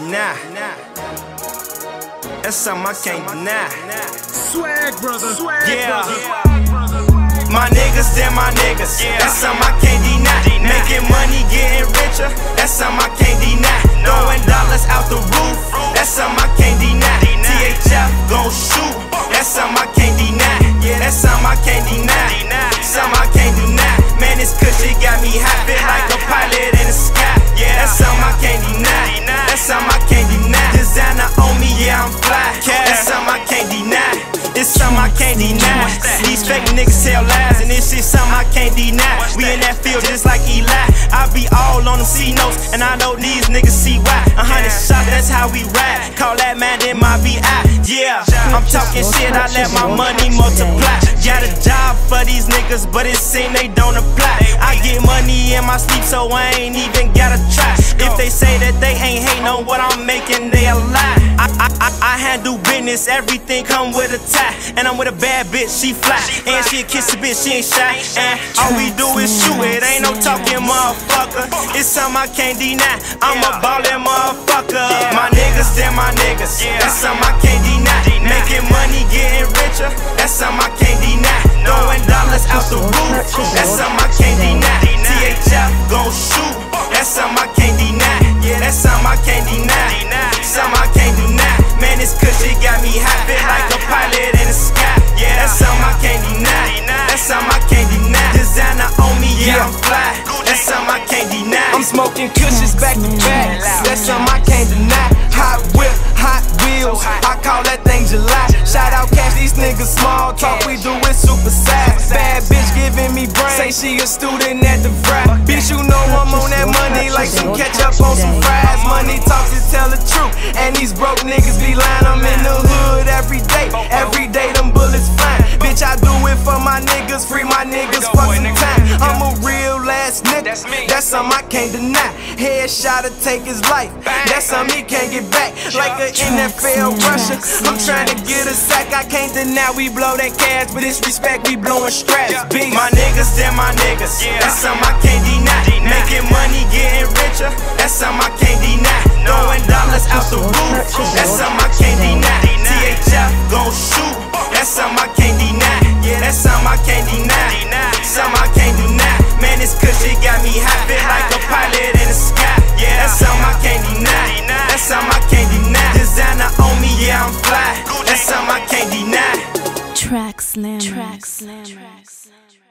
Nah, nah. that's something I can't deny. Swag brother, swag Yeah. brother. My niggas, they're my niggas. Yeah. That's something I can't deny. Making money, getting richer. That's something I can't deny. Can't deny. These fake niggas tell lies, and this shit something I can't deny. We in that field just like Eli. I be all on them C notes, and I know these niggas see why. A hundred shots, that's how we ride. Call that man in my VI. Yeah, I'm talking shit, I let my money multiply. Got a job for these niggas, but it seem they don't apply. I get money in my sleep, so I ain't even gotta try. If they say that they ain't hating on what I'm making, they a lie. I, I, I, handle business, everything come with a tie. And I'm with a bad bitch, she fly. And she a kiss a bitch, she ain't shy. And all we do is shoot it, ain't no talking, motherfucker. It's something I can't deny. I'm a ballin' motherfucker. My niggas, they're my niggas. That's something I can't deny. Making money, getting richer. That's something I can't deny. Throwing dollars out the roof. That's something I can't deny. I'm smoking cushions back to back. That's something I can't deny. Hot whip, hot wheels. I call that thing July. Shout out Ca$h, these niggas small talk. We do it super size. Bad bitch giving me brain. Say she a student at the fry. Bitch, you know I'm on that money like some ketchup on some fries. Money talks to tell the truth. And these broke niggas be lying. That's something I can't deny. Headshot to take his life. That's something he can't get back. Like an NFL rusher. I'm trying to get a sack. I can't deny we blow that cash. But it's respect, we blowing straps. Big. My niggas, they're my niggas. That's something I can't deny. Making money, fly. That's something I can't deny. Track Slammers. Track Slammers.